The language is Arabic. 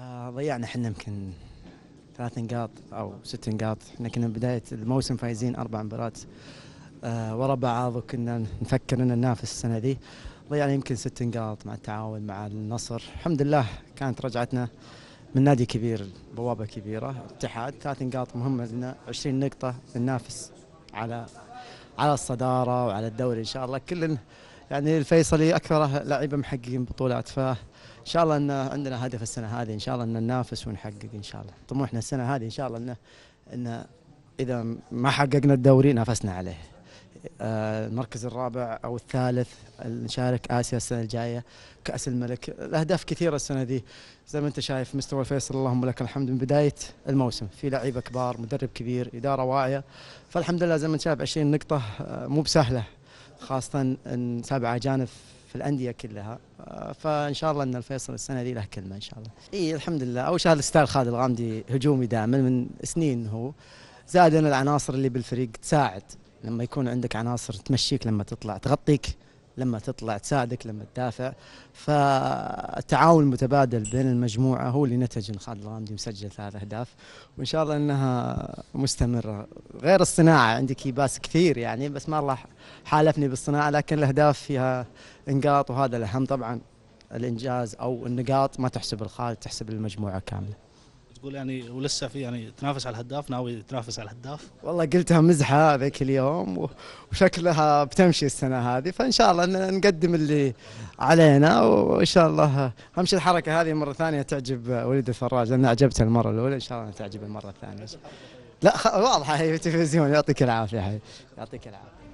آه، ضيعنا إحنا يمكن ثلاث نقاط أو ست نقاط. إحنا كنا بداية الموسم فايزين أربع مباريات آه، ورا بعض وكنا نفكر ان ننافس السنة دي ضيعنا يمكن ست نقاط مع التعاون مع النصر. الحمد لله كانت رجعتنا من نادي كبير بوابة كبيرة اتحاد. ثلاث نقاط مهمه لنا 20 نقطة ننافس على على الصدارة وعلى الدوري إن شاء الله. كل يعني الفيصلي أكثر لعيبة محققين بطولات فإن شاء الله إن عندنا هدف السنة هذه إن شاء الله إن ننافس ونحقق إن شاء الله. طموحنا السنة هذه إن شاء الله ان إن إذا ما حققنا الدوري نافسنا عليه. آه، المركز الرابع أو الثالث نشارك آسيا السنة الجاية كأس الملك. الأهداف كثيرة السنة دي زي ما أنت شايف مستوى الفيصل اللهم لك الحمد من بداية الموسم. في لعيبة كبار مدرب كبير إدارة واعية. فالحمد لله زي ما أنت شايف 20 نقطة آه، مو بسهلة. خاصة أن سبعة اجانب في الأندية كلها. آه، فإن شاء الله أن الفيصل السنة دي له كلمة إن شاء الله. إي الحمد لله. أول شيء ال style خالد الغامدي هجومي دائما من سنين هو. زائد ان العناصر اللي بالفريق تساعد. لما يكون عندك عناصر تمشيك لما تطلع تغطيك. لما تطلع تساعدك لما تدافع. فالتعاون المتبادل بين المجموعة هو اللي نتج إن خالد الغامدي مسجل ثلاث أهداف. وإن شاء الله إنها مستمرة. غير الصناعة عندك باس كثير يعني بس ما الله حالفني بالصناعة لكن الأهداف فيها إنقاط وهذا الأهم طبعا. الإنجاز أو النقاط ما تحسب الخالد تحسب المجموعة كاملة. تقول يعني ولسه في يعني تنافس على الهداف ناوي تنافس على الهداف؟ والله قلتها مزحة ذيك اليوم وشكلها بتمشي السنة هذه فإن شاء الله نقدم اللي علينا وإن شاء الله اهم شيء الحركة هذه مرة ثانية تعجب وليد الفراج لأن عجبته المرة الأولى إن شاء الله تعجب المرة الثانية. لا واضحة هي في التلفزيون يعطيك العافية يعطيك العافية.